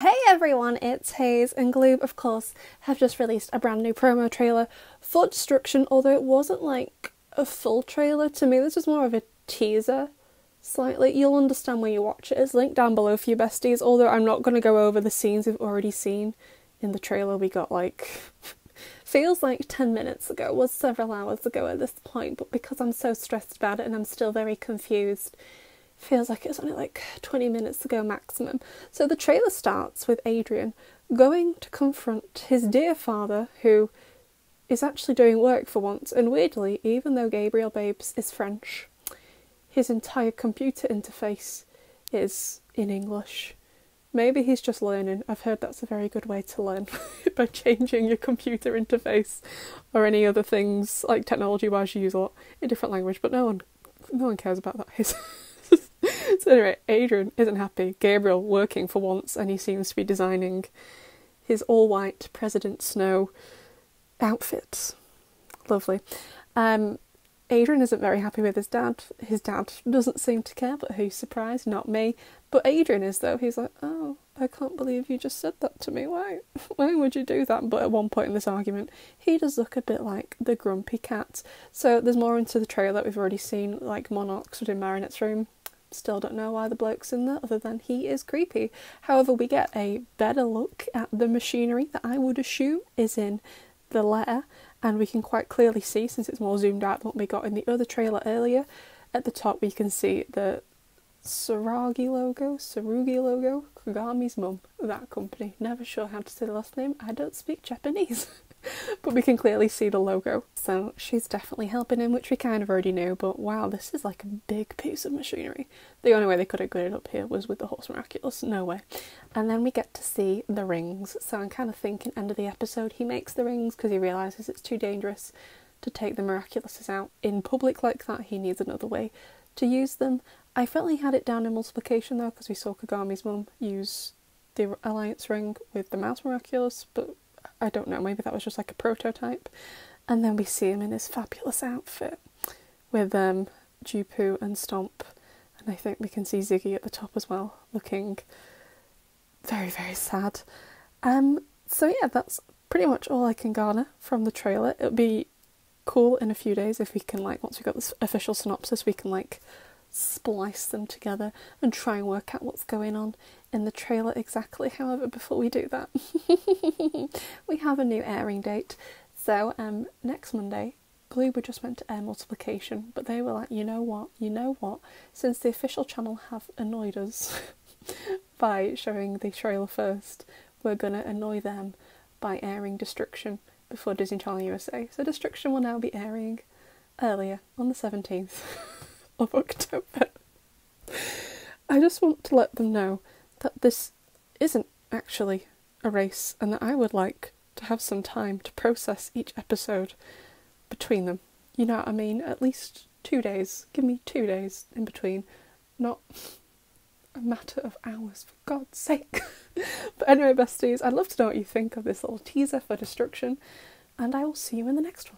Hey everyone, it's Haze and Gloob, of course, have just released a brand new promo trailer for Destruction, although it wasn't like a full trailer. To me, this was more of a teaser, slightly. You'll understand when you watch it. It's linked down below for you besties, although I'm not going to go over the scenes we've already seen in the trailer. We got like. feels like 10 minutes ago, was several hours ago at this point, but because I'm so stressed about it and I'm still very confused feels like it's only like 20 minutes to go maximum. So the trailer starts with Adrien going to confront his dear father, who is actually doing work for once. And weirdly, even though Gabriel Babes is French, his entire computer interface is in English. Maybe he's just learning. I've heard that's a very good way to learn by changing your computer interface or any other things like technology wise you use a lot in different language, but no one no one cares about that. anyway, Adrien isn't happy. Gabriel working for once, and he seems to be designing his all-white President Snow outfits. Lovely. Um, Adrien isn't very happy with his dad. His dad doesn't seem to care, but who's surprised? Not me. But Adrien is though. He's like, oh, I can't believe you just said that to me. Why? Why would you do that? But at one point in this argument, he does look a bit like the grumpy cat. So there's more into the trailer that we've already seen, like Monarchs in Marinette's room. Still don't know why the bloke's in there, other than he is creepy. However, we get a better look at the machinery that I would assume is in the letter, and we can quite clearly see, since it's more zoomed out than what we got in the other trailer earlier, at the top we can see the Saragi logo, Sarugi logo, Kagami's mum, that company. Never sure how to say the last name. I don't speak Japanese. but we can clearly see the logo. So she's definitely helping him, which we kind of already knew, but wow, this is like a big piece of machinery. The only way they could have got it up here was with the Horse Miraculous, no way. And then we get to see the rings, so I'm kind of thinking end of the episode he makes the rings because he realises it's too dangerous to take the Miraculouses out in public like that, he needs another way to use them. I felt he had it down in multiplication though because we saw Kagami's mum use the Alliance ring with the Mouse Miraculous, but I don't know, maybe that was just like a prototype. And then we see him in his fabulous outfit with um, Xuppu and Stompp. And I think we can see Ziggy at the top as well, looking very, very sad. Um, so yeah, that's pretty much all I can garner from the trailer. It'll be cool in a few days if we can like once we've got this official synopsis, we can like splice them together and try and work out what's going on in the trailer exactly. However, before we do that, we have a new airing date. So, um, next Monday, Gloob were just went to air multiplication, but they were like, you know what, you know what? Since the official channel have annoyed us by showing the trailer first, we're gonna annoy them by airing Destruction before Disney Channel USA. So Destruction will now be airing earlier on the 17th of October. I just want to let them know that this isn't actually a race and that I would like to have some time to process each episode between them. You know what I mean? At least two days. Give me two days in between, not a matter of hours, for God's sake. but anyway, besties, I'd love to know what you think of this little teaser for Destruction, and I will see you in the next one.